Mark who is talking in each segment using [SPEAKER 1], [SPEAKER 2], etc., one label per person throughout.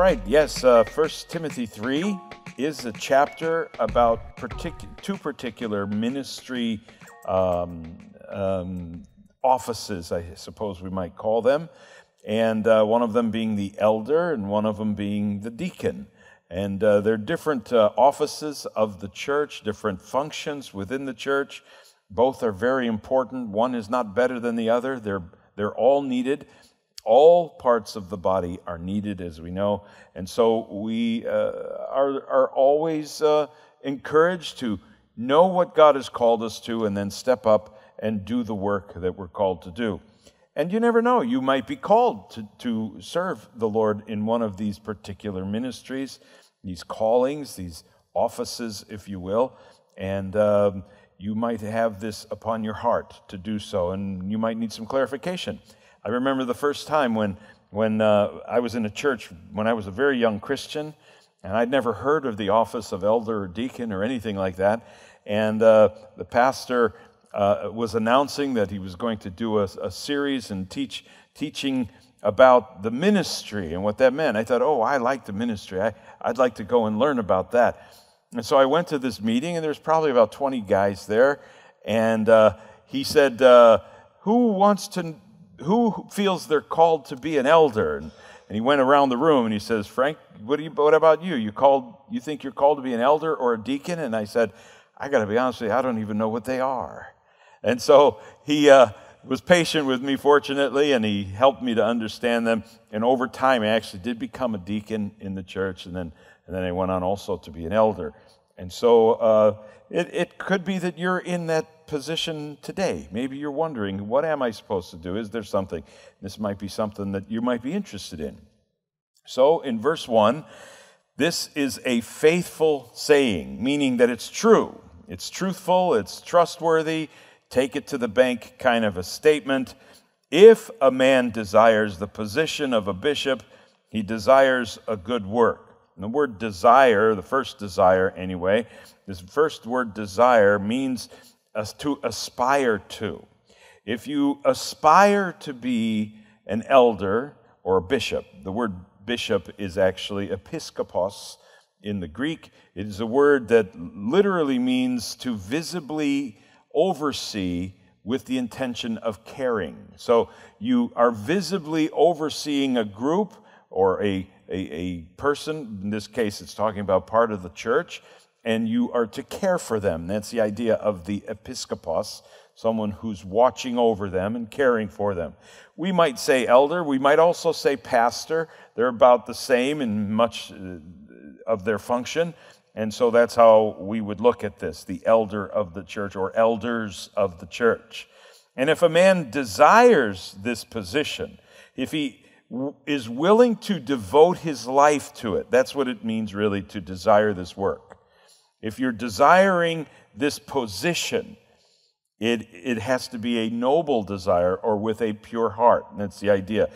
[SPEAKER 1] right, yes, uh, 1 Timothy 3 is a chapter about partic- two particular ministry um, um, offices, I suppose we might call them, and uh, one of them being the elder and one of them being the deacon. And uh, they're different uh, offices of the church, different functions within the church. Both are very important. One is not better than the other, they're, they're all needed. All parts of the body are needed, as we know. And so we uh, are, are always uh, encouraged to know what God has called us to and then step up and do the work that we're called to do. And you never know, you might be called to, to serve the Lord in one of these particular ministries, these callings, these offices, if you will. And um, you might have this upon your heart to do so, and you might need some clarification. I remember the first time when, when uh, I was in a church when I was a very young Christian, and I'd never heard of the office of elder or deacon or anything like that. And uh, the pastor uh, was announcing that he was going to do a, a series and teach teaching about the ministry and what that meant. I thought, oh, I like the ministry. I, I'd like to go and learn about that. And so I went to this meeting, and there's probably about 20 guys there. And uh, he said, uh, Who wants to who feels they're called to be an elder? And, and he went around the room and he says, Frank, what, you, what about you? You called, you think you're called to be an elder or a deacon? And I said, I got to be honest with you, I don't even know what they are. And so he uh, was patient with me, fortunately, and he helped me to understand them. And over time, I actually did become a deacon in the church, and then, and then I went on also to be an elder. And so uh, it, it could be that you're in that position today. Maybe you're wondering, what am I supposed to do? Is there something? This might be something that you might be interested in. So in verse 1, this is a faithful saying, meaning that it's true. It's truthful, it's trustworthy, take it to the bank kind of a statement. If a man desires the position of a bishop, he desires a good work. And the word desire, the first desire anyway, this first word desire means to aspire to. If you aspire to be an elder or a bishop, the word bishop is actually episkopos in the Greek. It is a word that literally means to visibly oversee with the intention of caring. So you are visibly overseeing a group or a a, person, in this case, it's talking about part of the church, and you are to care for them. That's the idea of the episkopos, someone who's watching over them and caring for them. We might say elder, we might also say pastor. They're about the same in much uh, of their function. And so that's how we would look at this the elder of the church or elders of the church. And if a man desires this position, if he is willing to devote his life to it. That's what it means, really, to desire this work. If you're desiring this position, it, it has to be a noble desire or with a pure heart. And that's the idea.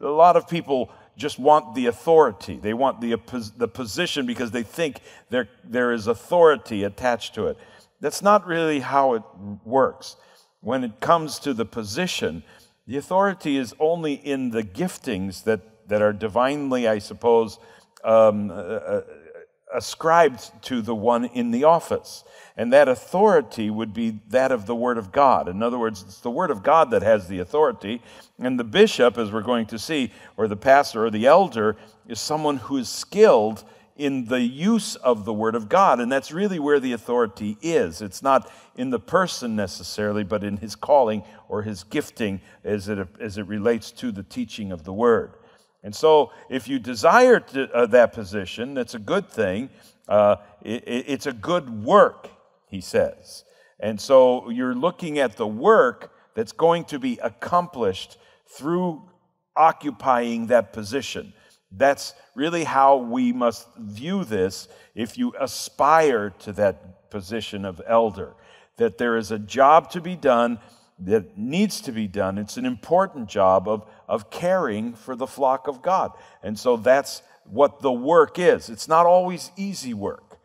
[SPEAKER 1] A lot of people just want the authority. They want the, the position because they think there, there is authority attached to it. That's not really how it works. When it comes to the position, the authority is only in the giftings that, that are divinely, I suppose, um, uh, uh, ascribed to the one in the office. And that authority would be that of the Word of God. In other words, it's the Word of God that has the authority. And the bishop, as we're going to see, or the pastor or the elder, is someone who is skilled in the use of the Word of God. And that's really where the authority is. It's not in the person necessarily, but in his calling or his gifting as it, as it relates to the teaching of the Word. And so, if you desire to, uh, that position, that's a good thing. Uh, it, it's a good work, he says. And so, you're looking at the work that's going to be accomplished through occupying that position. That's really how we must view this if you aspire to that position of elder. That there is a job to be done that needs to be done. It's an important job of, of caring for the flock of God. And so that's what the work is. It's not always easy work,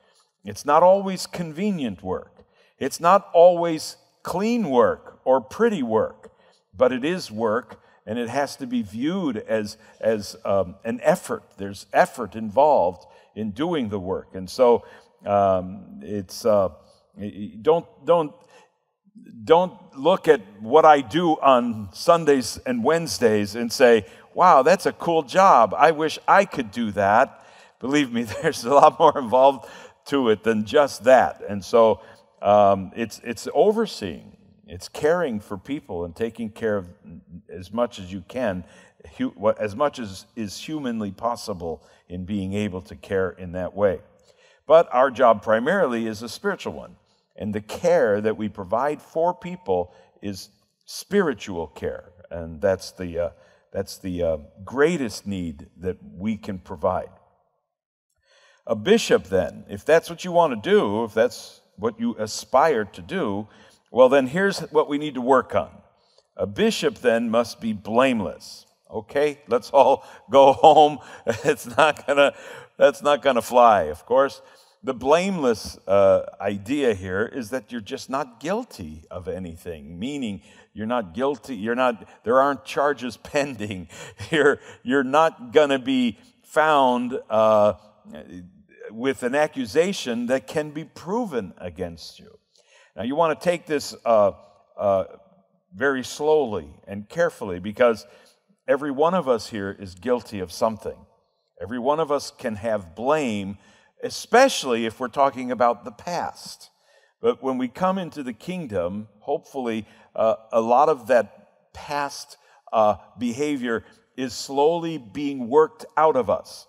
[SPEAKER 1] it's not always convenient work, it's not always clean work or pretty work, but it is work and it has to be viewed as, as um, an effort. There's effort involved in doing the work. And so um, it's, uh, don't, don't, don't look at what I do on Sundays and Wednesdays and say, wow, that's a cool job. I wish I could do that. Believe me, there's a lot more involved to it than just that. And so um, it's, it's overseeing, it's caring for people and taking care of as much as you can, as much as is humanly possible in being able to care in that way. But our job primarily is a spiritual one. And the care that we provide for people is spiritual care. And that's the, uh, that's the uh, greatest need that we can provide. A bishop, then, if that's what you want to do, if that's what you aspire to do, well, then here's what we need to work on. A bishop, then, must be blameless. Okay, let's all go home. It's not gonna, that's not gonna fly, of course. The blameless uh, idea here is that you're just not guilty of anything, meaning you're not guilty, you're not, there aren't charges pending. You're, you're not going to be found uh, with an accusation that can be proven against you. Now, you want to take this uh, uh, very slowly and carefully because every one of us here is guilty of something. Every one of us can have blame especially if we're talking about the past. But when we come into the kingdom, hopefully, uh, a lot of that past uh, behavior is slowly being worked out of us.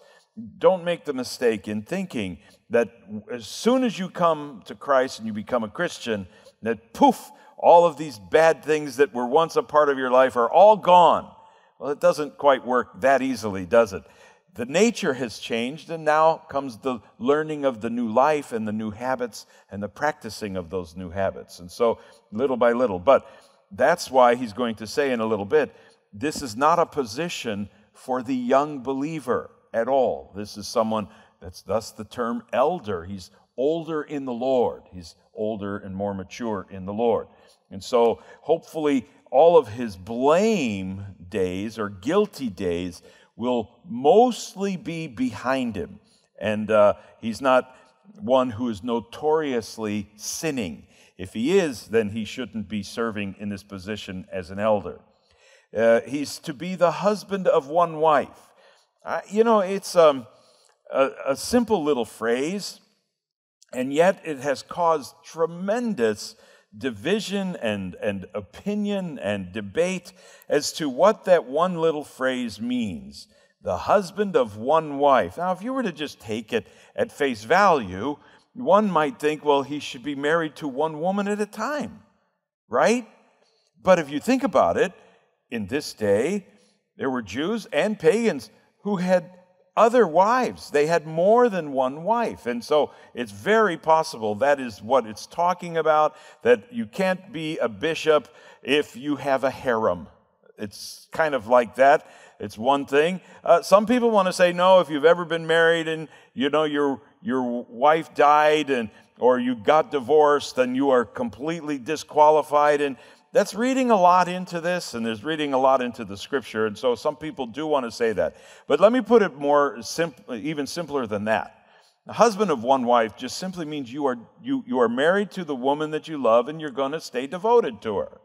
[SPEAKER 1] Don't make the mistake in thinking that as soon as you come to Christ and you become a Christian, that poof, all of these bad things that were once a part of your life are all gone. Well, it doesn't quite work that easily, does it? The nature has changed, and now comes the learning of the new life and the new habits and the practicing of those new habits. And so, little by little. But that's why he's going to say in a little bit this is not a position for the young believer at all. This is someone that's thus the term elder. He's older in the Lord, he's older and more mature in the Lord. And so, hopefully, all of his blame days or guilty days will mostly be behind him. And uh, he's not one who is notoriously sinning. If he is, then he shouldn't be serving in this position as an elder. Uh, he's to be the husband of one wife. Uh, you know, it's um, a, a simple little phrase, and yet it has caused tremendous division and, and opinion and debate as to what that one little phrase means the husband of one wife. Now, if you were to just take it at face value, one might think, well, he should be married to one woman at a time, right? But if you think about it, in this day, there were Jews and pagans who had other wives. They had more than one wife. And so it's very possible that is what it's talking about that you can't be a bishop if you have a harem. It's kind of like that. It's one thing. Uh, some people want to say, no, if you've ever been married and you know your, your wife died and or you got divorced, then you are completely disqualified. And that's reading a lot into this, and there's reading a lot into the scripture. And so some people do want to say that. But let me put it more simple, even simpler than that. A husband of one wife just simply means you are, you, you are married to the woman that you love and you're going to stay devoted to her.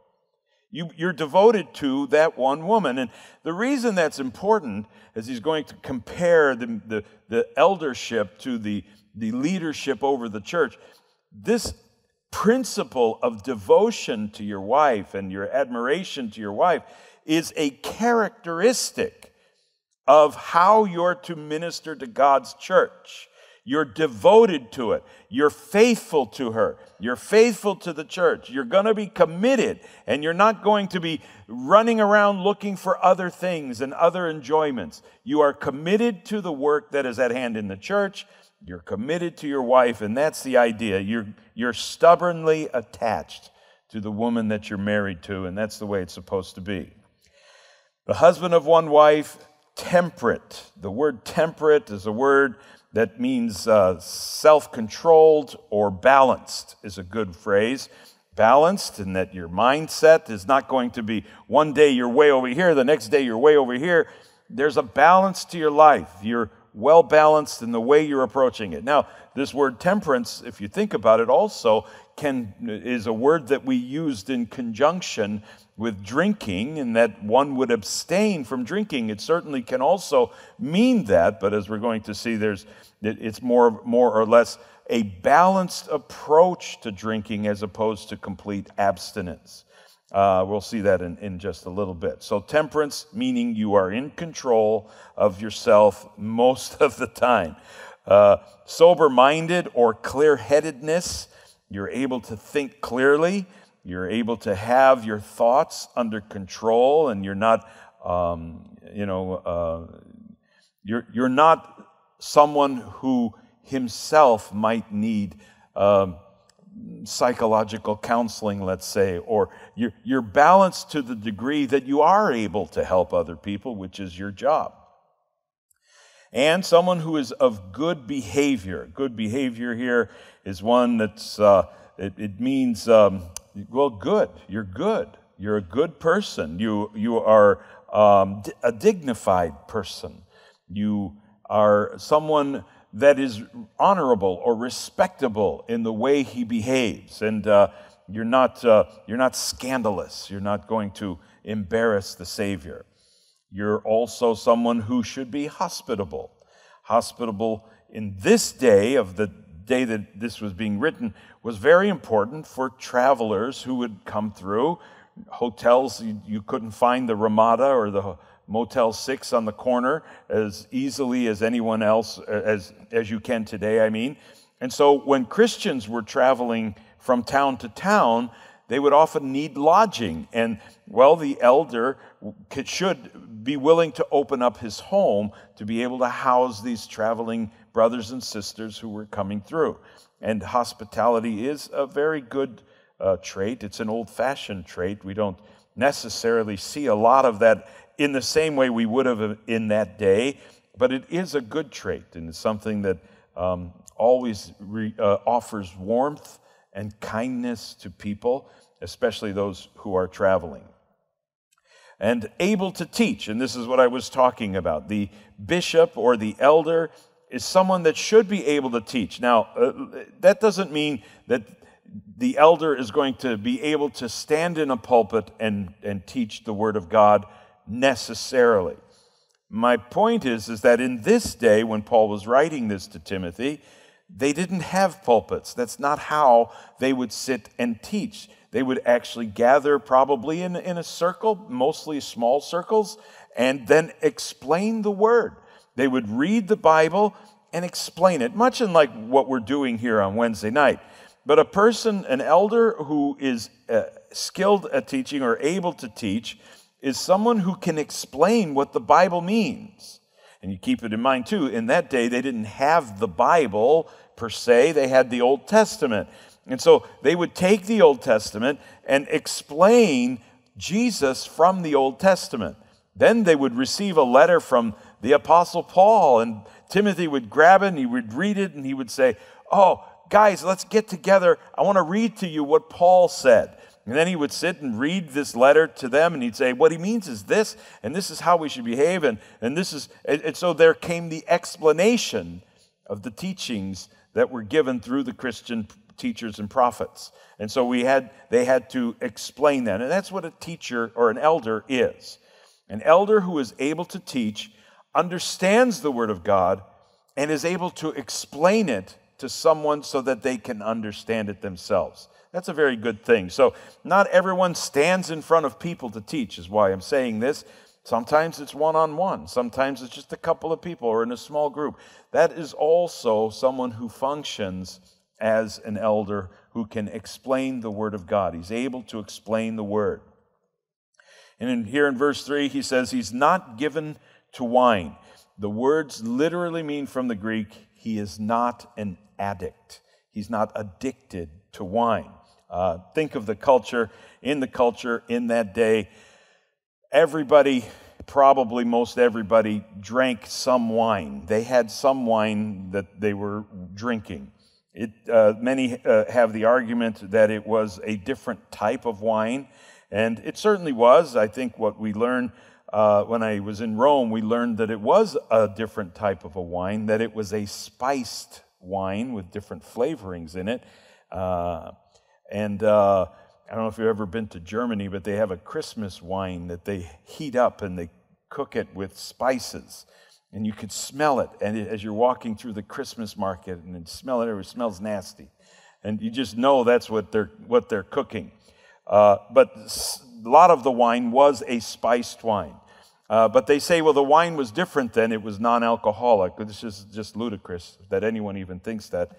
[SPEAKER 1] You, you're devoted to that one woman. And the reason that's important is he's going to compare the, the, the eldership to the, the leadership over the church. This principle of devotion to your wife and your admiration to your wife is a characteristic of how you're to minister to God's church. You're devoted to it. You're faithful to her. You're faithful to the church. You're going to be committed, and you're not going to be running around looking for other things and other enjoyments. You are committed to the work that is at hand in the church, you're committed to your wife, and that's the idea. You're, you're stubbornly attached to the woman that you're married to, and that's the way it's supposed to be. The husband of one wife, temperate. The word temperate is a word that means uh, self controlled or balanced, is a good phrase. balanced and that your mindset is not going to be one day you're way over here, the next day you're way over here. There's a balance to your life. You're well balanced in the way you're approaching it. Now, this word temperance, if you think about it, also can is a word that we used in conjunction with drinking, and that one would abstain from drinking. It certainly can also mean that, but as we're going to see, there's it's more more or less a balanced approach to drinking as opposed to complete abstinence. Uh, we'll see that in, in just a little bit. So, temperance, meaning you are in control of yourself most of the time. Uh, Sober minded or clear headedness, you're able to think clearly, you're able to have your thoughts under control, and you're not, um, you know, uh, you're, you're not someone who himself might need. Um, psychological counseling, let's say, or you're, you're balanced to the degree that you are able to help other people, which is your job. And someone who is of good behavior. Good behavior here is one that's, uh, it, it, means, um, well, good. You're good. You're a good person. You, you are um, a dignified person. You are someone that is honorable or respectable in the way he behaves. And uh, you're, not, uh, you're not scandalous. You're not going to embarrass the Savior. You're also someone who should be hospitable. Hospitable in this day, of the day that this was being written, was very important for travelers who would come through. Hotels, you, you couldn't find the Ramada or the Motel 6 on the corner as easily as anyone else, as, as you can today, I mean. And so when Christians were traveling from town to town, they would often need lodging. And, well, the elder could, should be willing to open up his home to be able to house these traveling brothers and sisters who were coming through. And hospitality is a very good uh, trait, it's an old fashioned trait. We don't necessarily see a lot of that in the same way we would have in that day, but it is a good trait and it's something that um, always re, uh, offers warmth and kindness to people, especially those who are traveling. And able to teach, and this is what I was talking about. The bishop or the elder is someone that should be able to teach. Now, uh, that doesn't mean that the elder is going to be able to stand in a pulpit and, and teach the Word of God necessarily. My point is, is that in this day, when Paul was writing this to Timothy, they didn't have pulpits. That's not how they would sit and teach. They would actually gather, probably in, in a circle, mostly small circles, and then explain the word. They would read the Bible and explain it, much in like what we're doing here on Wednesday night. But a person, an elder who is uh, skilled at teaching or able to teach, is someone who can explain what the Bible means. And you keep it in mind too, in that day they didn't have the Bible per se, they had the Old Testament. And so they would take the Old Testament and explain Jesus from the Old Testament. Then they would receive a letter from the Apostle Paul, and Timothy would grab it and he would read it and he would say, Oh, guys, let's get together. I want to read to you what Paul said. And then he would sit and read this letter to them, and he'd say, What he means is this, and this is how we should behave, and, and this is. And, so there came the explanation of the teachings that were given through the Christian teachers and prophets. And so we had, they had to explain that. And that's what a teacher or an elder is. An elder who is able to teach understands the Word of God and is able to explain it to someone so that they can understand it themselves. That's a very good thing. So, not everyone stands in front of people to teach, is why I'm saying this. Sometimes it's one on one, sometimes it's just a couple of people or in a small group. That is also someone who functions as an elder who can explain the Word of God. He's able to explain the Word. And in, here in verse 3, he says, He's not given to wine. The words literally mean from the Greek, He is not an addict. He's not addicted to wine. Uh, think of the culture, in the culture in that day, everybody, probably most everybody, drank some wine. They had some wine that they were drinking. It, uh, many uh, have the argument that it was a different type of wine, and it certainly was. I think what we learned uh, when I was in Rome, we learned that it was a different type of a wine, that it was a spiced wine with different flavorings in it. Uh, and uh, I don't know if you've ever been to Germany, but they have a Christmas wine that they heat up and they cook it with spices and you could smell it. And as you're walking through the Christmas market and smell it, it smells nasty. And you just know that's what they're, what they're cooking. Uh, but a lot of the wine was a spiced wine. Uh, but they say, well, the wine was different then, it was non alcoholic. This is just ludicrous that anyone even thinks that,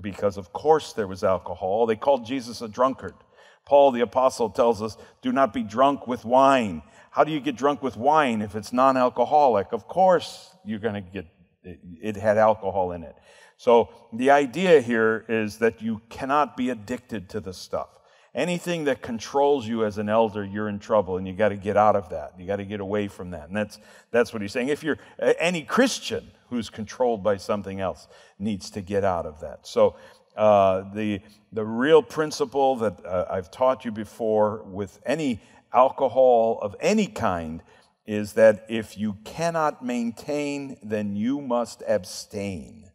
[SPEAKER 1] because of course there was alcohol. They called Jesus a drunkard. Paul the apostle tells us, do not be drunk with wine. How do you get drunk with wine if it's non alcoholic? Of course, you're going to get it had alcohol in it. So the idea here is that you cannot be addicted to the stuff. Anything that controls you as an elder, you're in trouble and you got to get out of that. You got to get away from that. And that's, that's what he's saying. If you're any Christian who's controlled by something else needs to get out of that. So uh, the, the real principle that uh, I've taught you before with any alcohol of any kind is that if you cannot maintain, then you must abstain.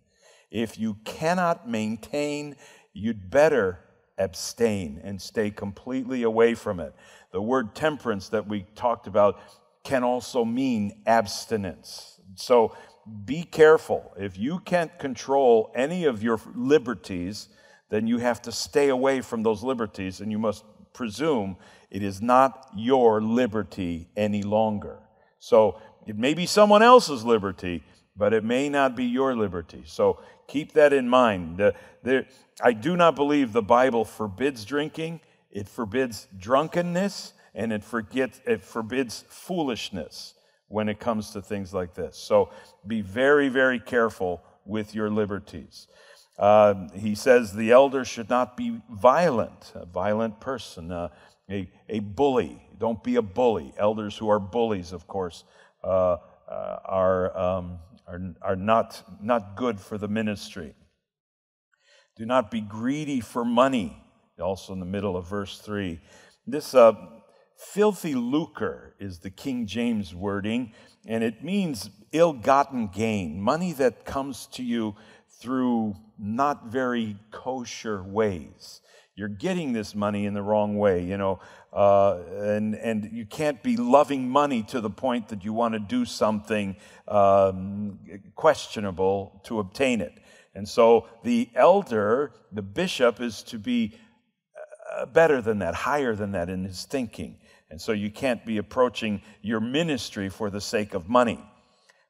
[SPEAKER 1] If you cannot maintain, you'd better abstain and stay completely away from it. The word temperance that we talked about can also mean abstinence. So be careful. If you can't control any of your liberties, then you have to stay away from those liberties and you must presume it is not your liberty any longer. So it may be someone else's liberty, but it may not be your liberty. So keep that in mind. I do not believe the Bible forbids drinking, it forbids drunkenness, and it, forgets, it forbids foolishness when it comes to things like this. So be very, very careful with your liberties. Uh, he says the elder should not be violent, a violent person, uh, a, a bully. Don't be a bully. Elders who are bullies, of course, uh, uh are, um, are, are not, not good for the ministry. Do not be greedy for money, also in the middle of verse 3. This uh, filthy lucre is the King James wording, and it means ill gotten gain, money that comes to you through not very kosher ways. You're getting this money in the wrong way, you know, uh, and, and you can't be loving money to the point that you want to do something um, questionable to obtain it. And so the elder, the bishop, is to be uh, better than that, higher than that in his thinking. And so you can't be approaching your ministry for the sake of money.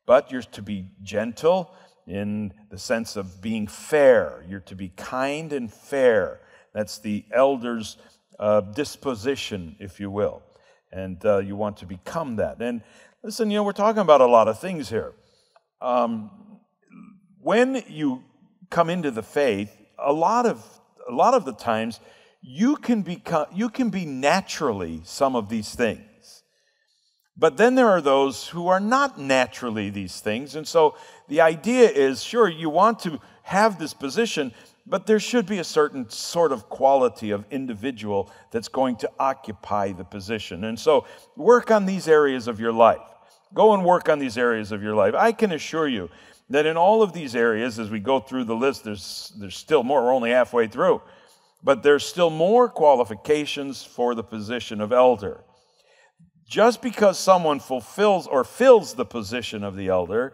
[SPEAKER 1] But you're to be gentle in the sense of being fair. You're to be kind and fair. That's the elder's uh, disposition, if you will. And uh, you want to become that. And listen, you know, we're talking about a lot of things here. Um, when you come into the faith, a lot of, a lot of the times, you can, become, you can be naturally some of these things. But then there are those who are not naturally these things. And so the idea is sure, you want to have this position, but there should be a certain sort of quality of individual that's going to occupy the position. And so work on these areas of your life. Go and work on these areas of your life. I can assure you that in all of these areas, as we go through the list, there's, there's still more. We're only halfway through. But there's still more qualifications for the position of elder. Just because someone fulfills or fills the position of the elder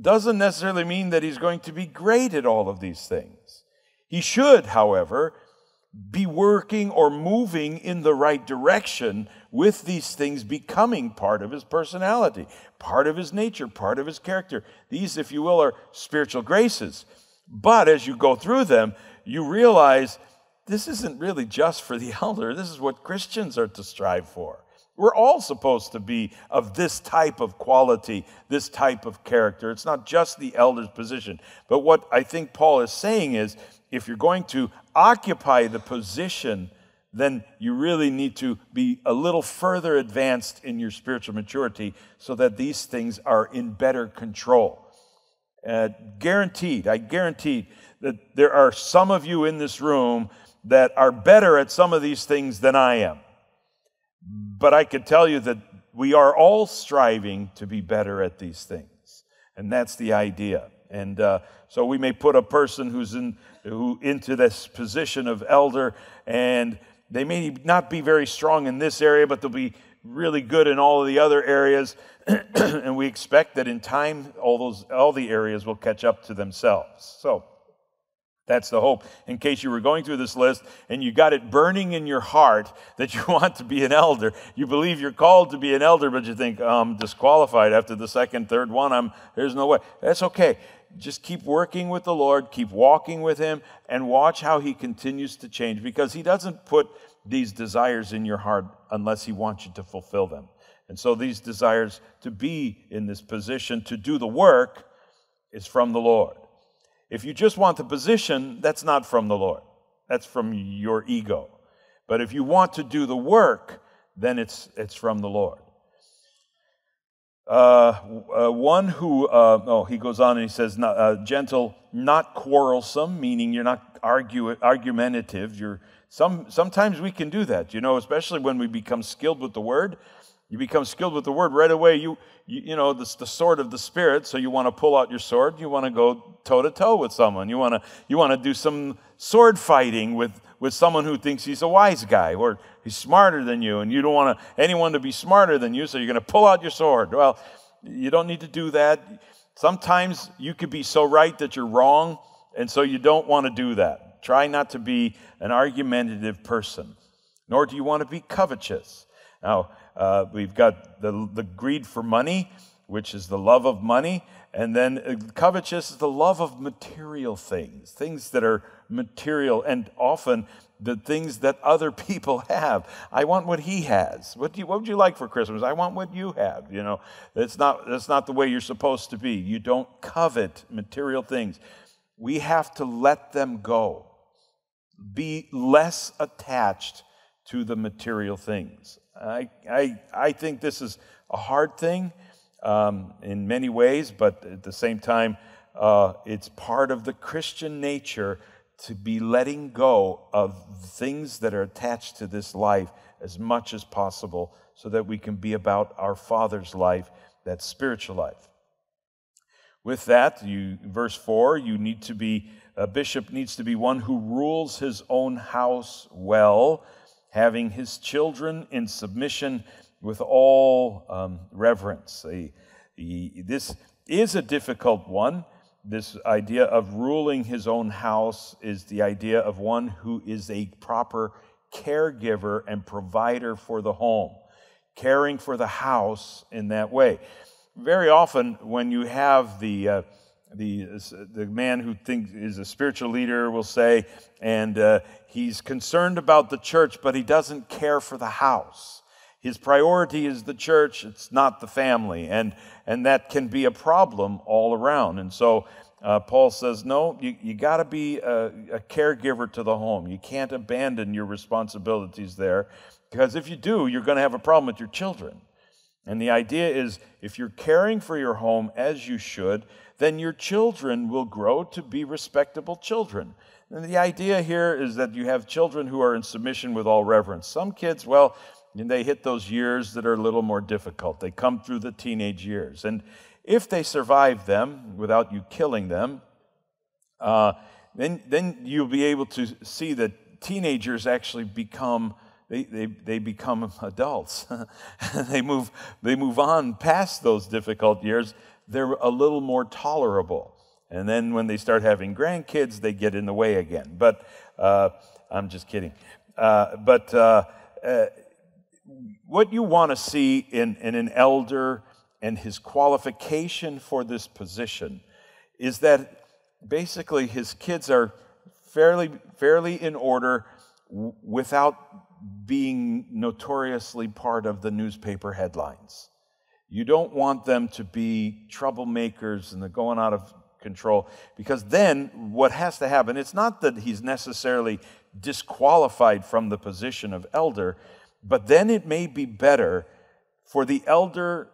[SPEAKER 1] doesn't necessarily mean that he's going to be great at all of these things. He should, however, be working or moving in the right direction with these things becoming part of his personality, part of his nature, part of his character. These, if you will, are spiritual graces. But as you go through them, you realize this isn't really just for the elder. This is what Christians are to strive for. We're all supposed to be of this type of quality, this type of character. It's not just the elder's position. But what I think Paul is saying is if you're going to occupy the position, then you really need to be a little further advanced in your spiritual maturity so that these things are in better control. Uh, guaranteed, I guarantee that there are some of you in this room that are better at some of these things than I am. But I can tell you that we are all striving to be better at these things. And that's the idea. And uh, so we may put a person who's in, who, into this position of elder, and they may not be very strong in this area, but they'll be really good in all of the other areas. and we expect that in time, all, those, all the areas will catch up to themselves. So that's the hope. In case you were going through this list and you got it burning in your heart that you want to be an elder, you believe you're called to be an elder, but you think, oh, I'm disqualified after the second, third one. I'm, there's no way. That's okay. Just keep working with the Lord, keep walking with Him, and watch how He continues to change because He doesn't put these desires in your heart unless He wants you to fulfill them. And so these desires to be in this position, to do the work, is from the Lord. If you just want the position, that's not from the Lord. That's from your ego. But if you want to do the work, then it's, it's from the Lord. Uh, uh, one who, uh, oh, he goes on and he says, not, uh, gentle, not quarrelsome, meaning you're not argue, argumentative. You're, some, sometimes we can do that, you know, especially when we become skilled with the word. You become skilled with the word right away. You, you, you know, this the sword of the spirit. So you want to pull out your sword. You want to go toe to toe with someone. You want to, you want to do some sword fighting with, with someone who thinks he's a wise guy or he's smarter than you. And you don't want anyone to be smarter than you. So you're going to pull out your sword. Well, you don't need to do that. Sometimes you could be so right that you're wrong. And so you don't want to do that. Try not to be an argumentative person, nor do you want to be covetous. Now, uh, we've got the, the greed for money, which is the love of money. And then uh, covetous is the love of material things, things that are material and often the things that other people have. I want what he has. What, you, what would you like for Christmas? I want what you have. You know, that's not, that's not the way you're supposed to be. You don't covet material things. We have to let them go. Be less attached to the material things. I, I, I think this is a hard thing um, in many ways, but at the same time, uh, it's part of the Christian nature to be letting go of things that are attached to this life as much as possible so that we can be about our Father's life, that spiritual life. With that, you, verse 4, you need to be, a bishop needs to be one who rules his own house well having his children in submission with all um, reverence. This is a difficult one. This idea of ruling his own house is the idea of one who is a proper caregiver and provider for the home, caring for the house in that way. Very often, when you have the uh, the, the man who thinks is a spiritual leader will say, and uh, he's concerned about the church, but he doesn't care for the house. His priority is the church, it's not the family. And, and that can be a problem all around. And so uh, Paul says, no, you, you got to be a, a caregiver to the home. You can't abandon your responsibilities there because if you do, you're going to have a problem with your children. And the idea is if you're caring for your home as you should, then your children will grow to be respectable children. And the idea here is that you have children who are in submission with all reverence. Some kids, well, they hit those years that are a little more difficult. They come through the teenage years. And if they survive them without you killing them, uh, then, then you'll be able to see that teenagers actually become they, they, they become adults. they, move, they move on past those difficult years they're a little more tolerable. And then when they start having grandkids, they get in the way again. But uh, I'm just kidding. Uh, but uh, uh what you want to see in, in an elder and his qualification for this position is that basically his kids are fairly, fairly in order without being notoriously part of the newspaper headlines. You don't want them to be troublemakers and they're going out of control because then what has to happen, it's not that he's necessarily disqualified from the position of elder, but then it may be better for the elder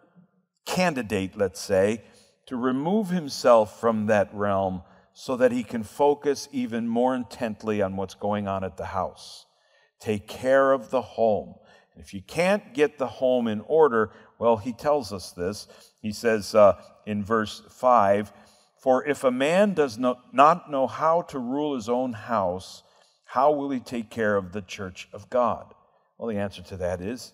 [SPEAKER 1] candidate, let's say, to remove himself from that realm so that he can focus even more intently on what's going on at the house. Take care of the home. If you can't get the home in order, well, he tells us this. He says uh, in verse 5 For if a man does not, not know how to rule his own house, how will he take care of the church of God? Well, the answer to that is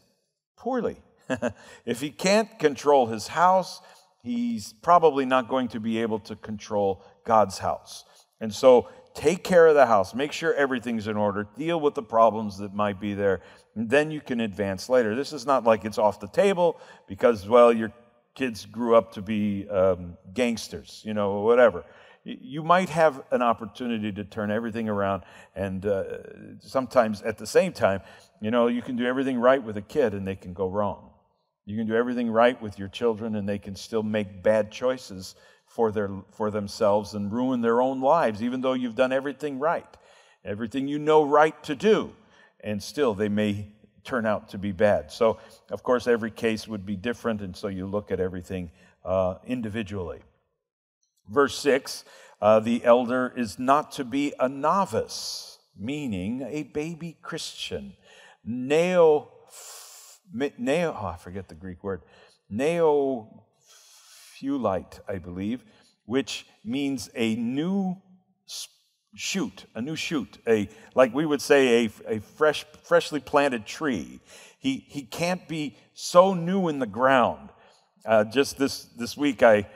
[SPEAKER 1] poorly. if he can't control his house, he's probably not going to be able to control God's house. And so take care of the house, make sure everything's in order, deal with the problems that might be there, and then you can advance later. This is not like it's off the table because, well, your kids grew up to be um, gangsters, you know, whatever. You might have an opportunity to turn everything around, and uh, sometimes at the same time, you know, you can do everything right with a kid and they can go wrong. You can do everything right with your children and they can still make bad choices for, their, for themselves and ruin their own lives, even though you've done everything right, everything you know right to do, and still they may turn out to be bad. So, of course, every case would be different, and so you look at everything uh, individually. Verse 6 uh, the elder is not to be a novice, meaning a baby Christian. Neo neo, oh, I forget the Greek word, neophyte, I believe, which means a new shoot, a new shoot, a like we would say a, a fresh, freshly planted tree. He he can't be so new in the ground. Uh, just this this week, I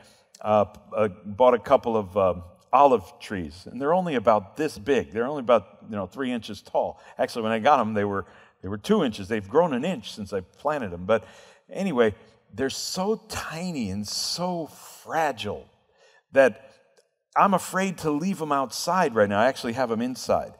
[SPEAKER 1] uh, uh, bought a couple of um, olive trees, and they're only about this big. They're only about you know three inches tall. Actually, when I got them, they were they were two inches. They've grown an inch since I planted them. But anyway, they're so tiny and so fragile that I'm afraid to leave them outside right now. I actually have them inside.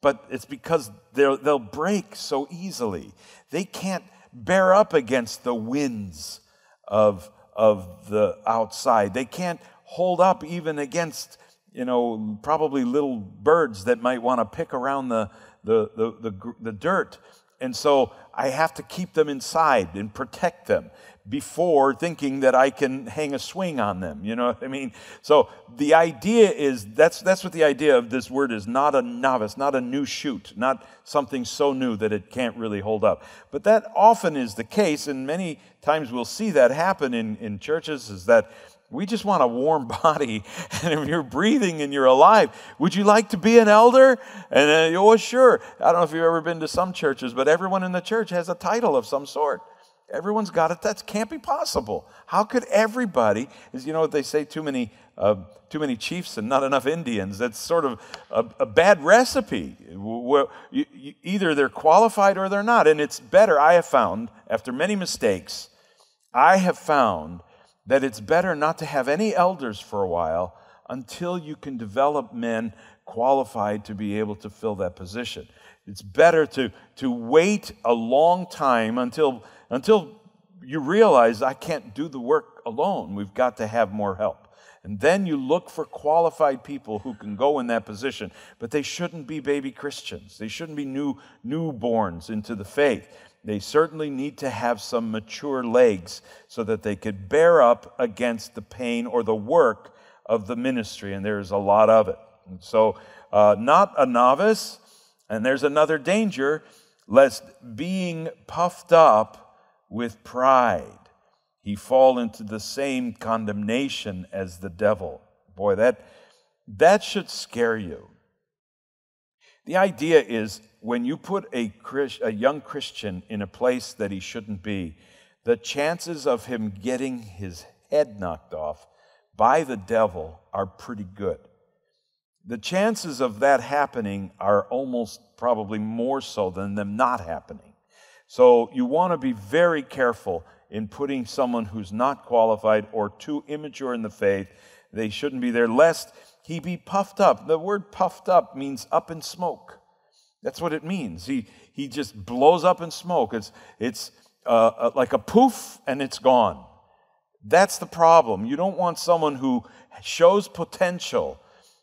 [SPEAKER 1] But it's because they'll break so easily. They can't bear up against the winds of, of the outside. They can't hold up even against, you know, probably little birds that might want to pick around the, the, the, the, the dirt. And so I have to keep them inside and protect them before thinking that I can hang a swing on them. You know what I mean? So the idea is that's, that's what the idea of this word is not a novice, not a new shoot, not something so new that it can't really hold up. But that often is the case, and many times we'll see that happen in, in churches is that we just want a warm body. And if you're breathing and you're alive, would you like to be an elder? And uh, oh, sure. I don't know if you've ever been to some churches, but everyone in the church has a title of some sort. Everyone's got it. That can't be possible. How could everybody? Is you know what they say? Too many, uh, too many chiefs and not enough Indians. That's sort of a, a bad recipe. Well, you, you, either they're qualified or they're not. And it's better. I have found after many mistakes, I have found that it's better not to have any elders for a while until you can develop men qualified to be able to fill that position. It's better to, to wait a long time until, until you realize I can't do the work alone. We've got to have more help. And then you look for qualified people who can go in that position. But they shouldn't be baby Christians. They shouldn't be new newborns into the faith they certainly need to have some mature legs so that they could bear up against the pain or the work of the ministry, and there's a lot of it. And so, uh, not a novice, and there's another danger lest being puffed up with pride, he fall into the same condemnation as the devil. Boy, that, that should scare you. The idea is when you put a, Christ, a young Christian in a place that he shouldn't be, the chances of him getting his head knocked off by the devil are pretty good. The chances of that happening are almost probably more so than them not happening. So you want to be very careful in putting someone who's not qualified or too immature in the faith. They shouldn't be there, lest he be puffed up. The word puffed up means up in smoke. That's what it means. He, he just blows up in smoke. It's, it's uh, uh, like a poof and it's gone. That's the problem. You don't want someone who shows potential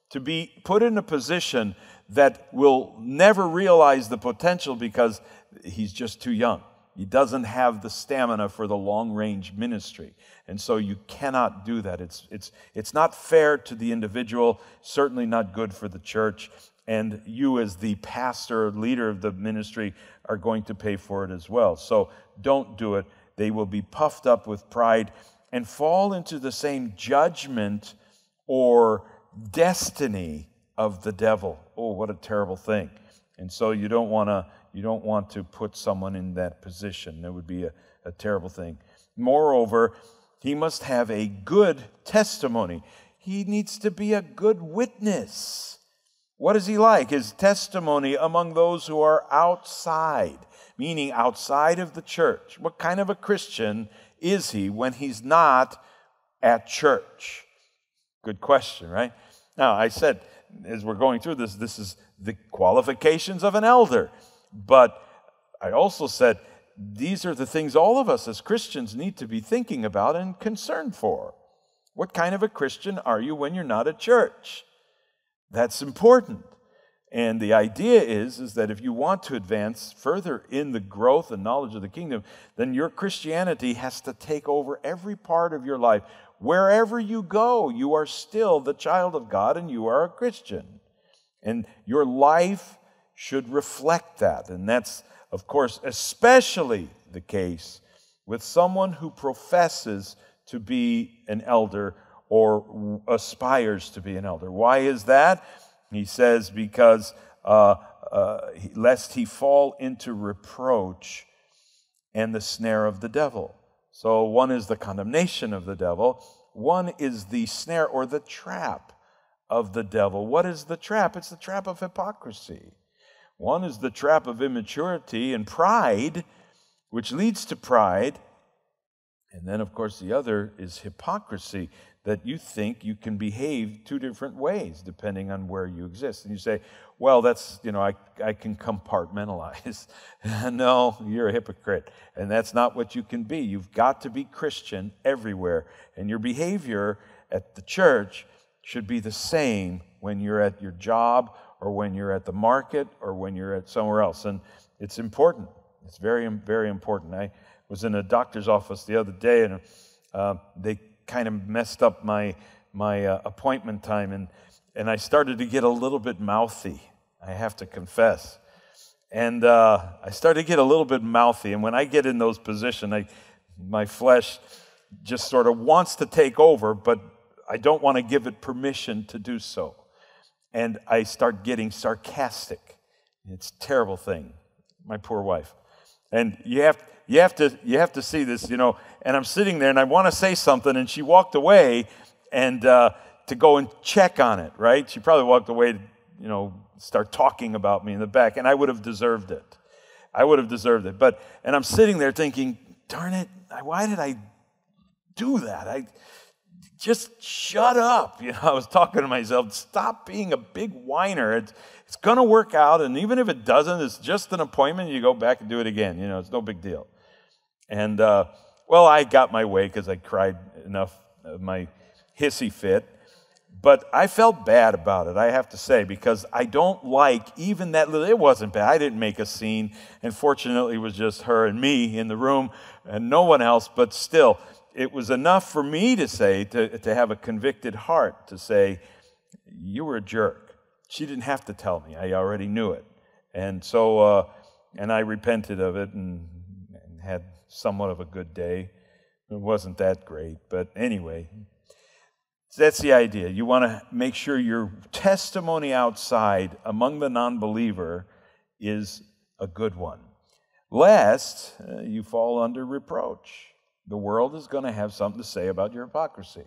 [SPEAKER 1] to be put in a position that will never realize the potential because he's just too young. he doesn't have the stamina for the long range ministry. And so you cannot do that. It's, it's, it's not fair to the individual, certainly not good for the church. And you, as the pastor, leader of the ministry, are going to pay for it as well. So don't do it. They will be puffed up with pride and fall into the same judgment or destiny of the devil. Oh, what a terrible thing. And so you don't want to you don't want to put someone in that position. That would be a, a terrible thing. Moreover, he must have a good testimony. He needs to be a good witness. What is he like? His testimony among those who are outside, meaning outside of the church. What kind of a Christian is he when he's not at church? Good question, right? Now, I said, as we're going through this, this is the qualifications of an elder. But I also said these are the things all of us as Christians need to be thinking about and concerned for. What kind of a Christian are you when you're not at church? That's important. And the idea is, is that if you want to advance further in the growth and knowledge of the kingdom, then your Christianity has to take over every part of your life. Wherever you go, you are still the child of God and you are a Christian. And your life should reflect that. And that's, of course, especially the case with someone who professes to be an elder or aspires to be an elder. Why is that? He says, because uh, uh, lest he fall into reproach and the snare of the devil. So, one is the condemnation of the devil, one is the snare or the trap of the devil. What is the trap? It's the trap of hypocrisy. One is the trap of immaturity and pride, which leads to pride. And then, of course, the other is hypocrisy, that you think you can behave two different ways depending on where you exist. And you say, well, that's, you know, I, I can compartmentalize. no, you're a hypocrite. And that's not what you can be. You've got to be Christian everywhere. And your behavior at the church should be the same when you're at your job or when you're at the market or when you're at somewhere else. And it's important. It's very, very important. I was in a doctor's office the other day and uh, they kind of messed up my, my uh, appointment time and, and I started to get a little bit mouthy, I have to confess. And uh, I started to get a little bit mouthy. And when I get in those positions, I, my flesh just sort of wants to take over, but I don't want to give it permission to do so and I start getting sarcastic. It's a terrible thing. My poor wife. And you have, you have, to, you have to see this, you know. And I'm sitting there and I want to say something, and she walked away and uh, to go and check on it, right? She probably walked away to, you know, start talking about me in the back, and I would have deserved it. I would have deserved it. But, and I'm sitting there thinking, darn it, why did I do that? I, just shut up. You know, I was talking to myself, stop being a big whiner. It's, it's going to work out. And even if it doesn't, it's just an appointment. You go back and do it again. You know, it's no big deal. And, uh, well, I got my way because I cried enough of my hissy fit. But I felt bad about it, I have to say, because I don't like even that little, it wasn't bad. I didn't make a scene. And fortunately, it was just her and me in the room and no one else. But still, it was enough for me to say, to, to have a convicted heart, to say, You were a jerk. She didn't have to tell me, I already knew it. And so, uh, and I repented of it and, and had somewhat of a good day. It wasn't that great, but anyway, that's the idea. You want to make sure your testimony outside among the non believer is a good one, lest uh, you fall under reproach. The world is going to have something to say about your hypocrisy.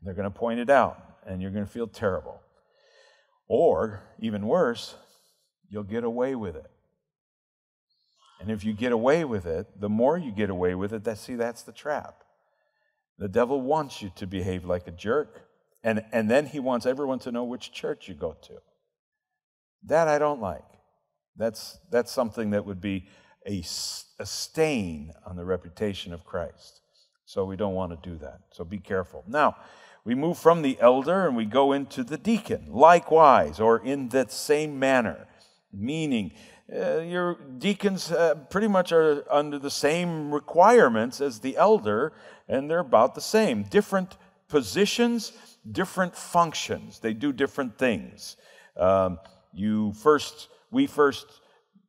[SPEAKER 1] They're going to point it out, and you're going to feel terrible. Or, even worse, you'll get away with it. And if you get away with it, the more you get away with it, that see, that's the trap. The devil wants you to behave like a jerk, and, and then he wants everyone to know which church you go to. That I don't like. That's, that's something that would be a, a stain on the reputation of Christ. So we don't want to do that. So be careful. Now, we move from the elder and we go into the deacon, likewise, or in that same manner, meaning uh, your deacons uh, pretty much are under the same requirements as the elder, and they're about the same. Different positions, different functions. They do different things. Um, you first, we first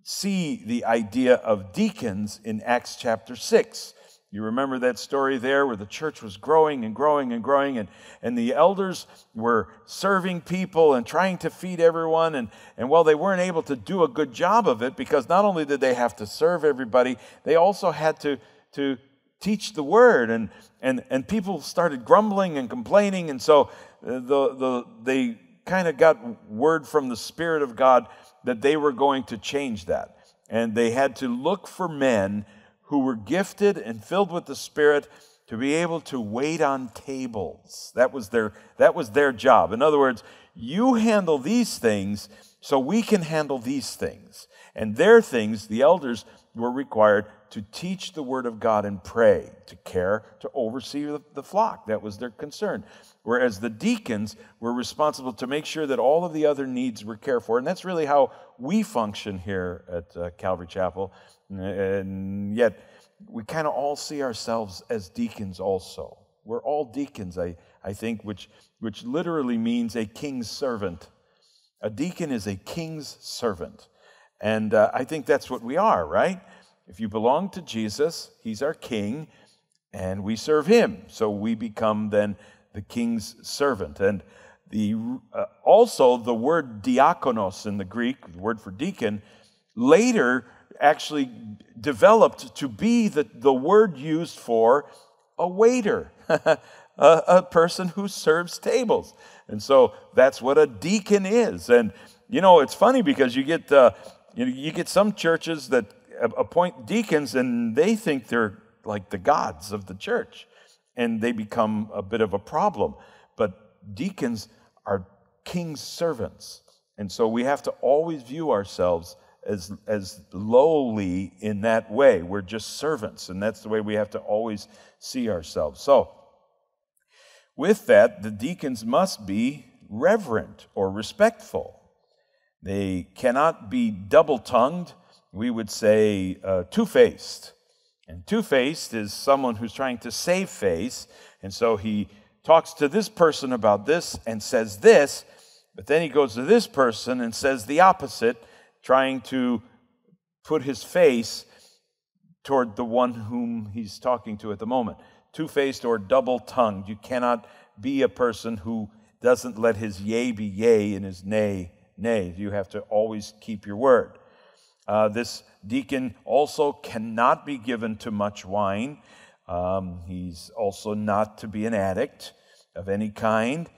[SPEAKER 1] see the idea of deacons in Acts chapter 6. You remember that story there where the church was growing and growing and growing, and, and the elders were serving people and trying to feed everyone. And, and while they weren't able to do a good job of it, because not only did they have to serve everybody, they also had to, to teach the word. And, and, and people started grumbling and complaining. And so uh, the, the, they kind of got word from the Spirit of God that they were going to change that. And they had to look for men who were gifted and filled with the Spirit to be able to wait on tables. That was their, that was their job. In other words, you handle these things so we can handle these things. And their things, the elders were required to teach the word of God and pray, to care, to oversee the, flock. That was their concern. Whereas the deacons were responsible to make sure that all of the other needs were cared for. And that's really how we function here at uh, Calvary Chapel. And yet, we kind of all see ourselves as deacons also. We're all deacons, I, I think, which, which literally means a king's servant. A deacon is a king's servant. And uh, I think that's what we are, right? If you belong to Jesus, he's our king, and we serve him. So we become then the king's servant. And the, uh, also, the word diakonos in the Greek, the word for deacon, later actually developed to be the, the word used for a waiter, a, a person who serves tables. And so that's what a deacon is. And, you know, it's funny because you get, uh, you, know, you get some churches that appoint deacons and they think they're like the gods of the church and they become a bit of a problem. But deacons are king's servants. And so we have to always view ourselves as, as lowly in that way. We're just servants, and that's the way we have to always see ourselves. So, with that, the deacons must be reverent or respectful. They cannot be double tongued we would say uh, two faced. And two faced is someone who's trying to save face. And so he talks to this person about this and says this, but then he goes to this person and says the opposite, trying to put his face toward the one whom he's talking to at the moment. Two faced or double tongued. You cannot be a person who doesn't let his yea be yea and his nay nay. You have to always keep your word. Uh, this deacon also cannot be given to much wine. Um, he's also not to be an addict of any kind.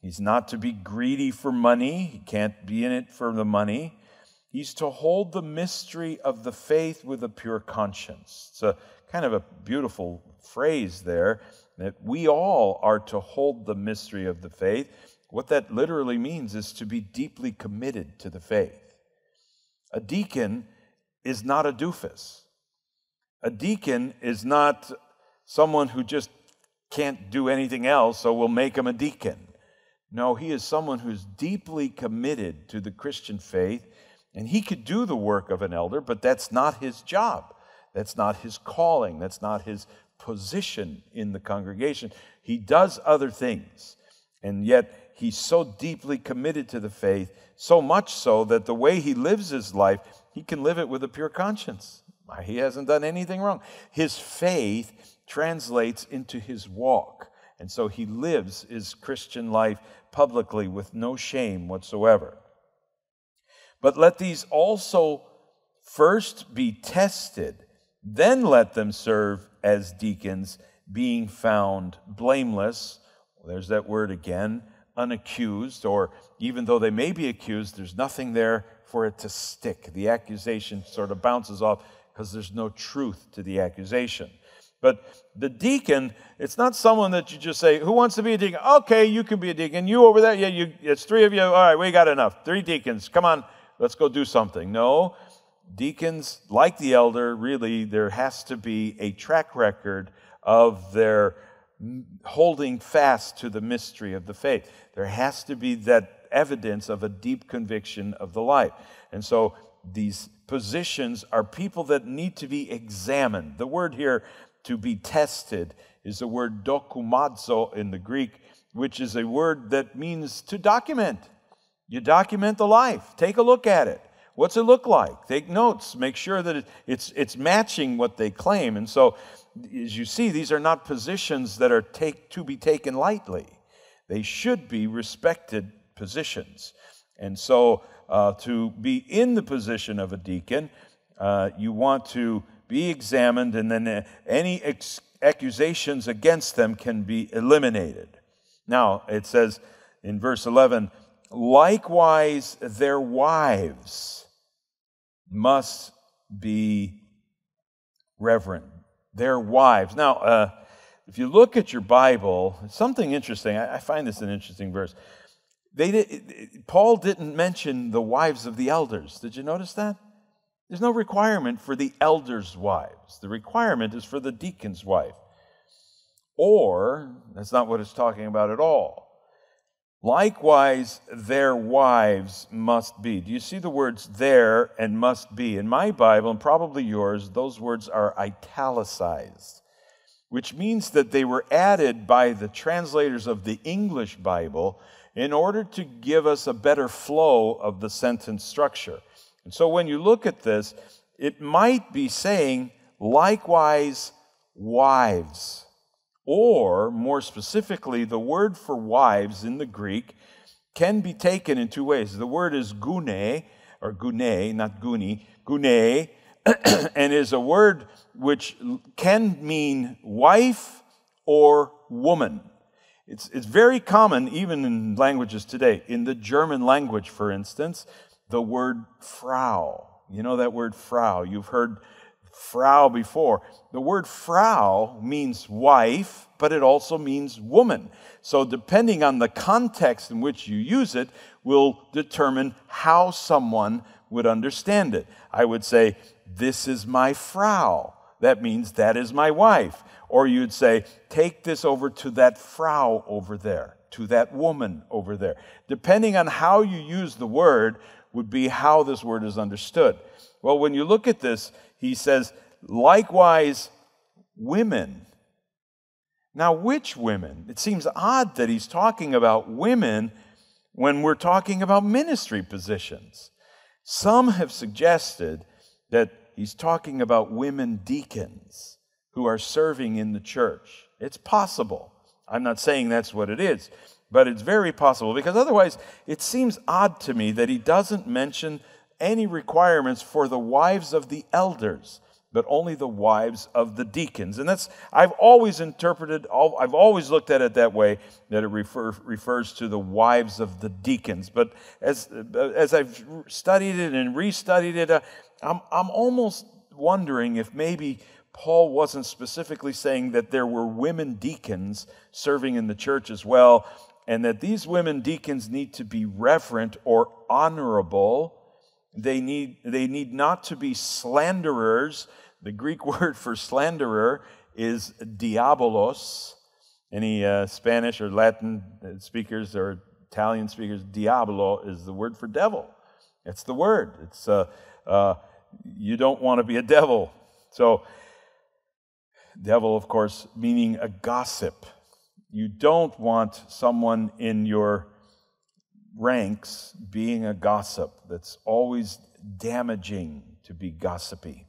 [SPEAKER 1] He's not to be greedy for money. He can't be in it for the money. He's to hold the mystery of the faith with a pure conscience. It's a kind of a beautiful phrase there that we all are to hold the mystery of the faith. What that literally means is to be deeply committed to the faith. A deacon is not a doofus. A deacon is not someone who just can't do anything else, so we'll make him a deacon. No, he is someone who's deeply committed to the Christian faith, and he could do the work of an elder, but that's not his job. That's not his calling. That's not his position in the congregation. He does other things, and yet he's so deeply committed to the faith, so much so that the way he lives his life, he can live it with a pure conscience. He hasn't done anything wrong. His faith translates into his walk. And so he lives his Christian life publicly with no shame whatsoever. But let these also first be tested, then let them serve as deacons, being found blameless. There's that word again unaccused, or even though they may be accused, there's nothing there for it to stick. The accusation sort of bounces off because there's no truth to the accusation. But the deacon, it's not someone that you just say, Who wants to be a deacon? Okay, you can be a deacon. You over there? Yeah, you, it's three of you. All right, we got enough. Three deacons. Come on, let's go do something. No, deacons, like the elder, really, there has to be a track record of their holding fast to the mystery of the faith. There has to be that evidence of a deep conviction of the life. And so these positions are people that need to be examined. The word here, to be tested, is the word dokumazo in the Greek, which is a word that means to document. You document the life, take a look at it. What's it look like? Take notes, make sure that it's, it's matching what they claim. And so, as you see, these are not positions that are take, to be taken lightly. They should be respected positions. And so, uh, to be in the position of a deacon, uh, you want to be examined, and then uh, any ex- accusations against them can be eliminated. Now, it says in verse 11, likewise, their wives must be reverent. Their wives. Now, uh, if you look at your Bible, something interesting, I, I find this an interesting verse. They did, Paul didn't mention the wives of the elders. Did you notice that? There's no requirement for the elders' wives. The requirement is for the deacon's wife. Or, that's not what it's talking about at all. Likewise, their wives must be. Do you see the words there and must be? In my Bible, and probably yours, those words are italicized, which means that they were added by the translators of the English Bible in order to give us a better flow of the sentence structure. And so when you look at this, it might be saying, likewise, wives. Or, more specifically, the word for wives in the Greek can be taken in two ways. The word is gune, or gune, not guni, gune, and is a word which can mean wife or woman. It's, it's very common, even in languages today. In the German language, for instance, the word Frau. You know that word Frau. You've heard Frau before. The word Frau means wife, but it also means woman. So, depending on the context in which you use it, will determine how someone would understand it. I would say, This is my Frau. That means that is my wife. Or you'd say, Take this over to that Frau over there, to that woman over there. Depending on how you use the word, would be how this word is understood. Well, when you look at this, he says, likewise, women. Now, which women? It seems odd that he's talking about women when we're talking about ministry positions. Some have suggested that he's talking about women deacons who are serving in the church. It's possible. I'm not saying that's what it is, but it's very possible because otherwise it seems odd to me that he doesn't mention any requirements for the wives of the elders but only the wives of the deacons and that's i've always interpreted i've always looked at it that way that it refer, refers to the wives of the deacons but as as i've studied it and restudied it uh, I'm, I'm almost wondering if maybe paul wasn't specifically saying that there were women deacons serving in the church as well and that these women deacons need to be reverent or honorable. They need, they need not to be slanderers. The Greek word for slanderer is diabolos. Any uh, Spanish or Latin speakers or Italian speakers, diabolo is the word for devil. It's the word. It's uh, uh, you don't want to be a devil. So, devil, of course, meaning a gossip. You don't want someone in your ranks being a gossip that's always damaging to be gossipy.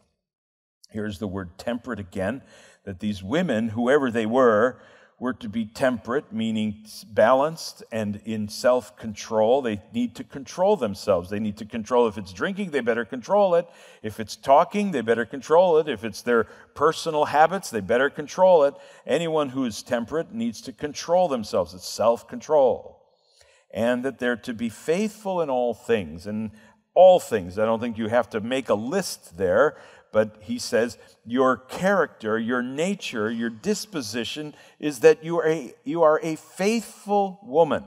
[SPEAKER 1] Here's the word temperate again that these women, whoever they were, were to be temperate, meaning balanced and in self control. They need to control themselves. They need to control if it's drinking, they better control it. If it's talking, they better control it. If it's their personal habits, they better control it. Anyone who is temperate needs to control themselves. It's self control. And that they're to be faithful in all things. And all things, I don't think you have to make a list there but he says, Your character, your nature, your disposition is that you are a, you are a faithful woman.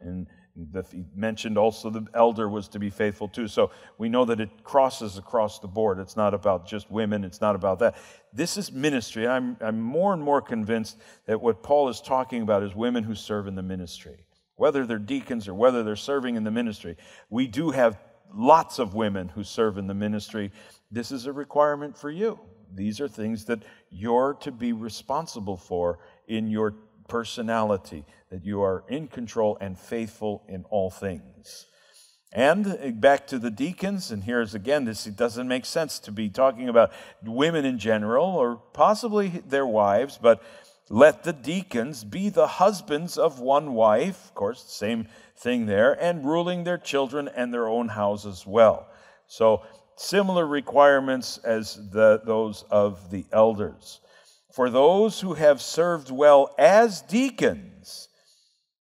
[SPEAKER 1] And the, he mentioned also the elder was to be faithful too. So we know that it crosses across the board. It's not about just women, it's not about that. This is ministry. I'm, I'm more and more convinced that what Paul is talking about is women who serve in the ministry. Whether they're deacons or whether they're serving in the ministry, we do have lots of women who serve in the ministry. This is a requirement for you. These are things that you're to be responsible for in your personality, that you are in control and faithful in all things. And back to the deacons, and here's again, this doesn't make sense to be talking about women in general or possibly their wives, but let the deacons be the husbands of one wife, of course, same thing there, and ruling their children and their own houses well. So, similar requirements as the, those of the elders. For those who have served well as deacons,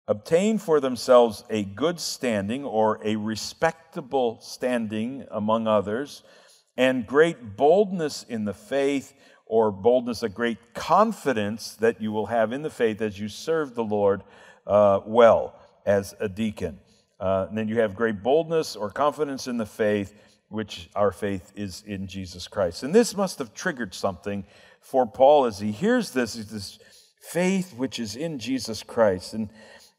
[SPEAKER 1] obtain for themselves a good standing or a respectable standing among others, and great boldness in the faith, or boldness, a great confidence that you will have in the faith as you serve the Lord uh, well as a deacon. Uh, and then you have great boldness or confidence in the faith, which our faith is in Jesus Christ. And this must have triggered something for Paul as he hears this, this faith which is in Jesus Christ. And,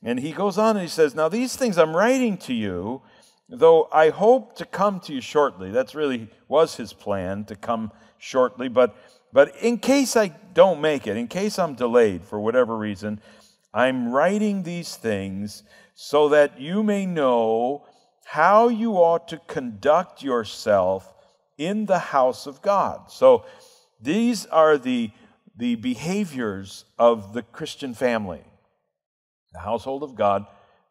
[SPEAKER 1] and he goes on and he says, Now these things I'm writing to you, though I hope to come to you shortly. That's really was his plan to come shortly, but but in case I don't make it, in case I'm delayed for whatever reason, I'm writing these things so that you may know how you ought to conduct yourself in the house of God. So these are the, the behaviors of the Christian family, the household of God,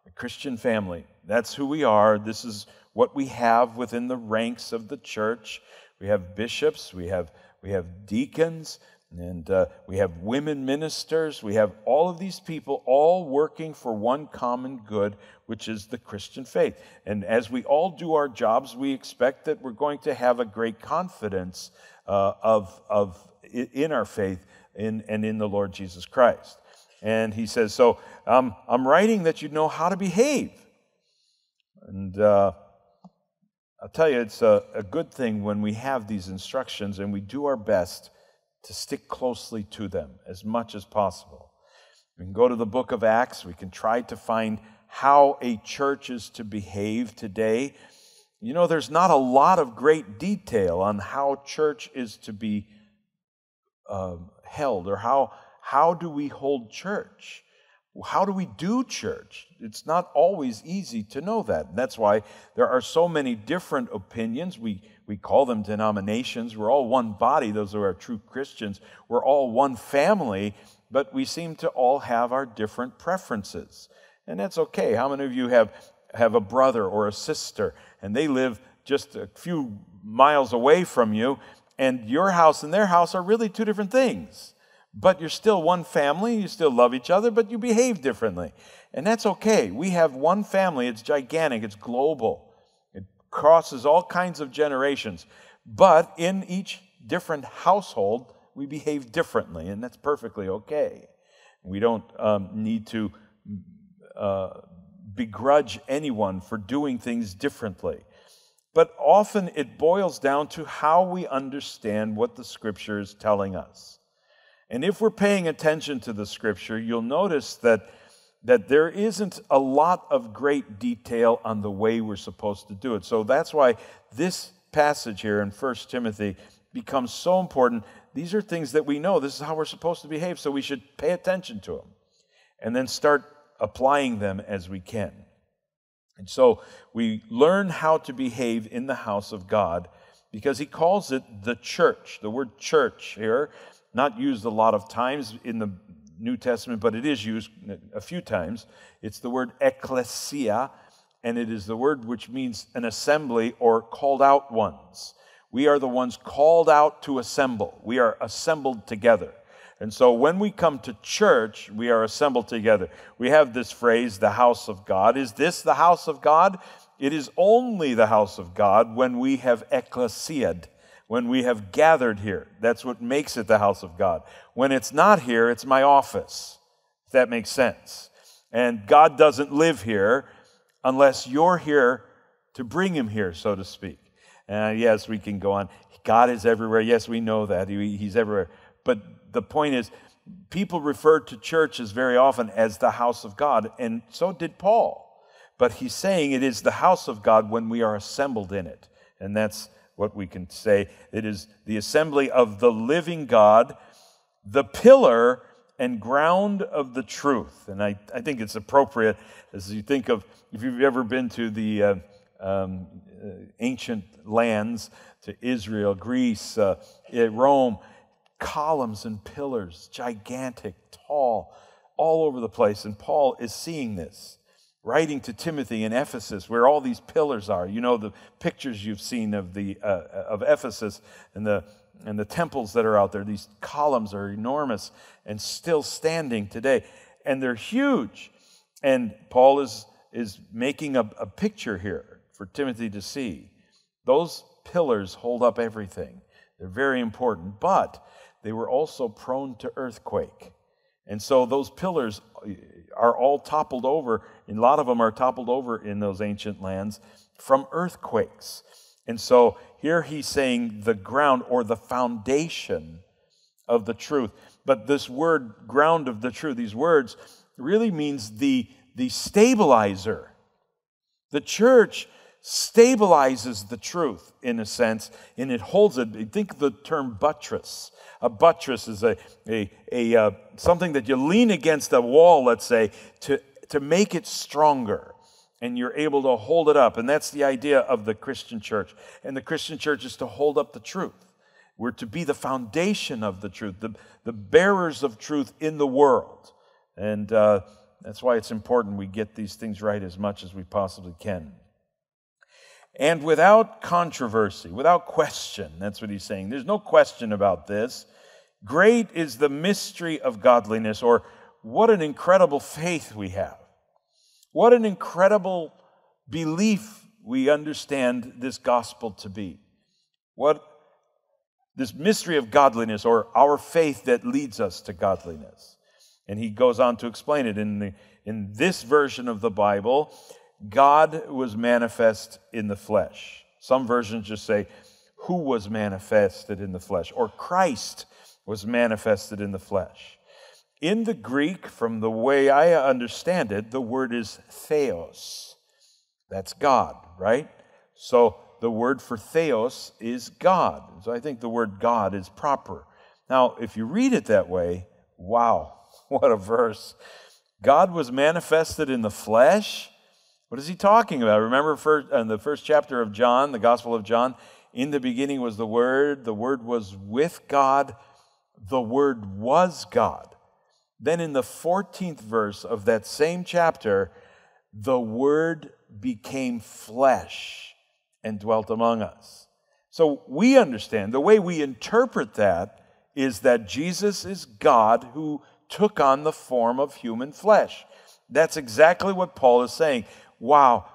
[SPEAKER 1] the Christian family. That's who we are. This is what we have within the ranks of the church. We have bishops, we have, we have deacons, and uh, we have women ministers. We have all of these people all working for one common good, which is the Christian faith. And as we all do our jobs, we expect that we're going to have a great confidence uh, of, of, in our faith in, and in the Lord Jesus Christ. And he says, So um, I'm writing that you know how to behave. And uh, I'll tell you, it's a, a good thing when we have these instructions and we do our best to stick closely to them as much as possible. We can go to the book of Acts, we can try to find how a church is to behave today. You know, there's not a lot of great detail on how church is to be uh, held or how, how do we hold church. How do we do church? It's not always easy to know that. And that's why there are so many different opinions. We, we call them denominations. We're all one body, those are our true Christians. We're all one family, but we seem to all have our different preferences. And that's okay. How many of you have, have a brother or a sister and they live just a few miles away from you, and your house and their house are really two different things? But you're still one family. You still love each other, but you behave differently. And that's okay. We have one family. It's gigantic, it's global, it crosses all kinds of generations. But in each different household, we behave differently, and that's perfectly okay. We don't um, need to uh, begrudge anyone for doing things differently. But often it boils down to how we understand what the scripture is telling us. And if we're paying attention to the scripture, you'll notice that, that there isn't a lot of great detail on the way we're supposed to do it. So that's why this passage here in 1 Timothy becomes so important. These are things that we know. This is how we're supposed to behave, so we should pay attention to them and then start applying them as we can. And so we learn how to behave in the house of God because he calls it the church. The word church here not used a lot of times in the New Testament, but it is used a few times. It's the word ecclesia, and it is the word which means an assembly or called out ones. We are the ones called out to assemble. We are assembled together. And so when we come to church, we are assembled together. We have this phrase, the house of God. Is this the house of God? It is only the house of God when we have ecclesiaed, when we have gathered here. That's what makes it the house of God. When it's not here, it's my office, if that makes sense. And God doesn't live here unless you're here to bring him here, so to speak. And yes, we can go on. God is everywhere. Yes, we know that. He, he's everywhere. But the point is, people refer to churches very often as the house of God, and so did Paul. but he's saying it is the house of God when we are assembled in it. And that's what we can say. It is the assembly of the living God, the pillar and ground of the truth. And I, I think it's appropriate as you think of, if you've ever been to the uh, um, uh, ancient lands, to Israel, Greece, uh, Rome, columns and pillars, gigantic, tall, all over the place. And Paul is seeing this, writing to Timothy in Ephesus, where all these pillars are. You know the pictures you've seen of the uh, of Ephesus and the and the temples that are out there. These columns are enormous and still standing today, and they're huge. And Paul is is making a, a picture here for Timothy to see. Those pillars hold up everything. They're very important, but they were also prone to earthquake. And so those pillars are all toppled over, and a lot of them are toppled over in those ancient lands from earthquakes. And so here he's saying the ground or the foundation of the truth. But this word, ground of the truth, these words really means the, the stabilizer. The church stabilizes the truth in a sense, and it holds it. Think of the term buttress. A buttress is a, a, a uh, something that you lean against a wall, let's say, to, to make it stronger. And you're able to hold it up. And that's the idea of the Christian church. And the Christian church is to hold up the truth. We're to be the foundation of the truth, the, the bearers of truth in the world. And uh, that's why it's important we get these things right as much as we possibly can and without controversy, without question. That's what he's saying. There's no question about this. Great is the mystery of godliness, or what an incredible faith we have. What an incredible belief we understand this gospel to be. What this mystery of godliness, or our faith that leads us to godliness. And he goes on to explain it in, the, in this version of the Bible. God was manifest in the flesh. Some versions just say, who was manifested in the flesh, or Christ was manifested in the flesh. In the Greek, from the way I understand it, the word is theos. That's God, right? So the word for theos is God. So I think the word God is proper. Now, if you read it that way, wow, what a verse. God was manifested in the flesh. What is he talking about? Remember first, in the first chapter of John, the Gospel of John, in the beginning was the Word, the Word was with God, the Word was God. Then in the 14th verse of that same chapter, the Word became flesh and dwelt among us. So we understand, the way we interpret that is that Jesus is God who took on the form of human flesh. That's exactly what Paul is saying wow,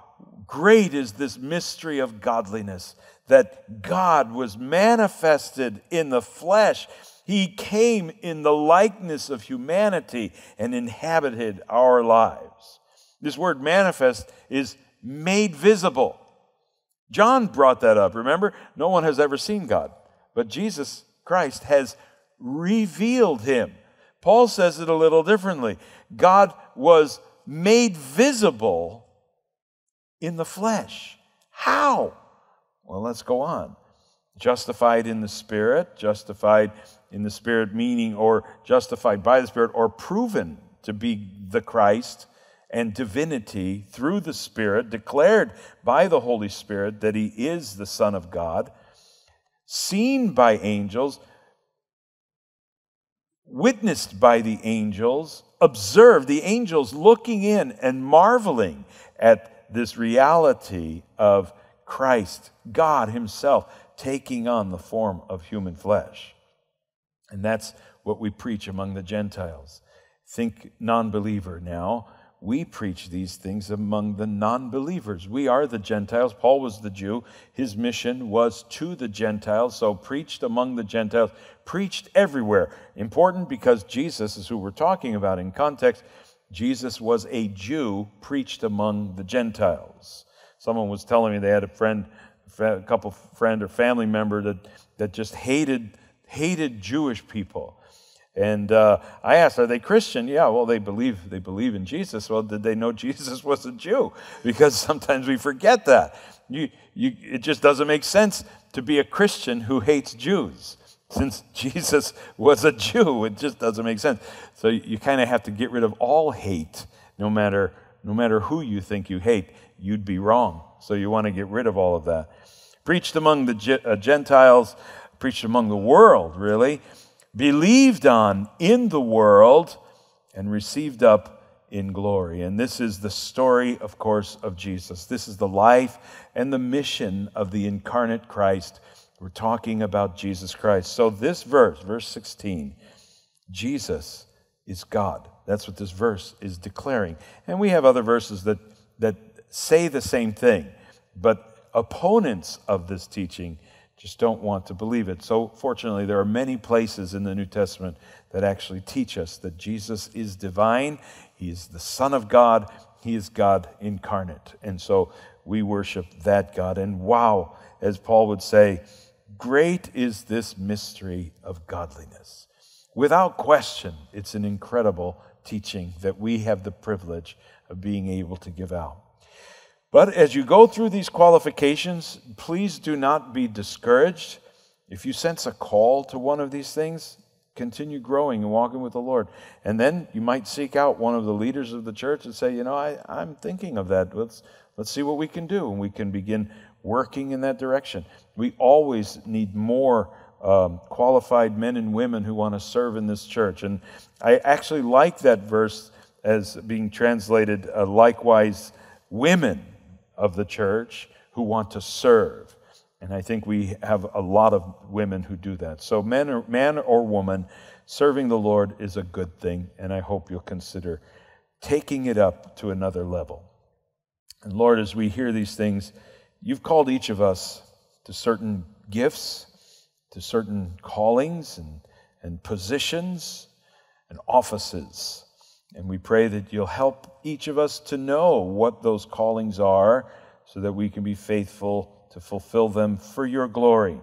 [SPEAKER 1] great is this mystery of godliness that God was manifested in the flesh. He came in the likeness of humanity and inhabited our lives. This word manifest is made visible. John brought that up. Remember, no one has ever seen God, but Jesus Christ has revealed him. Paul says it a little differently. God was made visible in the flesh. How? Well, let's go on. Justified in the Spirit, justified in the Spirit, meaning or justified by the Spirit, or proven to be the Christ and divinity through the Spirit, declared by the Holy Spirit that He is the Son of God, seen by angels, witnessed by the angels, observed, the angels looking in and marveling at this reality of Christ, God Himself, taking on the form of human flesh. And that's what we preach among the Gentiles. Think non believer now. We preach these things among the non believers. We are the Gentiles. Paul was the Jew. His mission was to the Gentiles, so preached among the Gentiles, preached everywhere. Important because Jesus is who we're talking about in context. Jesus was a Jew preached among the Gentiles. Someone was telling me they had a friend, a couple friend or family member that, that just hated, hated Jewish people. And uh, I asked, "Are they Christian?" Yeah. Well, they believe they believe in Jesus. Well, did they know Jesus was a Jew? Because sometimes we forget that. You, you, it just doesn't make sense to be a Christian who hates Jews. Since Jesus was a Jew, it just doesn't make sense. So you kind of have to get rid of all hate, no matter no matter who you think you hate. You'd be wrong. So you want to get rid of all of that. Preached among the uh, Gentiles, preached among the world, really believed on in the world, and received up in glory. And this is the story, of course, of Jesus. This is the life and the mission of the incarnate Christ. We're talking about Jesus Christ. So, this verse, verse 16, Jesus is God. That's what this verse is declaring. And we have other verses that, that say the same thing, but opponents of this teaching just don't want to believe it. So, fortunately, there are many places in the New Testament that actually teach us that Jesus is divine, He is the Son of God, He is God incarnate. And so we worship that God. And wow, as Paul would say, great is this mystery of godliness. Without question, it's an incredible teaching that we have the privilege of being able to give out. But as you go through these qualifications, please do not be discouraged. If you sense a call to one of these things, continue growing and walking with the Lord. And then you might seek out one of the leaders of the church and say, you know, I, I'm thinking of that. Let's, let's see what we can do. And we can begin working in that direction. We always need more um, qualified men and women who want to serve in this church. And I actually like that verse as being translated uh, likewise, women of the church who want to serve. And I think we have a lot of women who do that. So, man or, man or woman, serving the Lord is a good thing, and I hope you'll consider taking it up to another level. And Lord, as we hear these things, you've called each of us to certain gifts, to certain callings and, and positions and offices. And we pray that you'll help each of us to know what those callings are so that we can be faithful to fulfill them for your glory.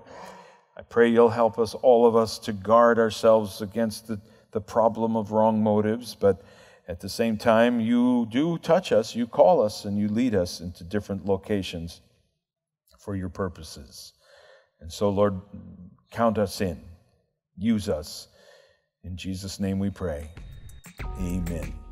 [SPEAKER 1] I pray you'll help us, all of us, to guard ourselves against the, the problem of wrong motives, but at the same time, you do touch us, you call us, and you lead us into different locations for your purposes. And so, Lord, count us in, use us. In Jesus' name we pray. Amen.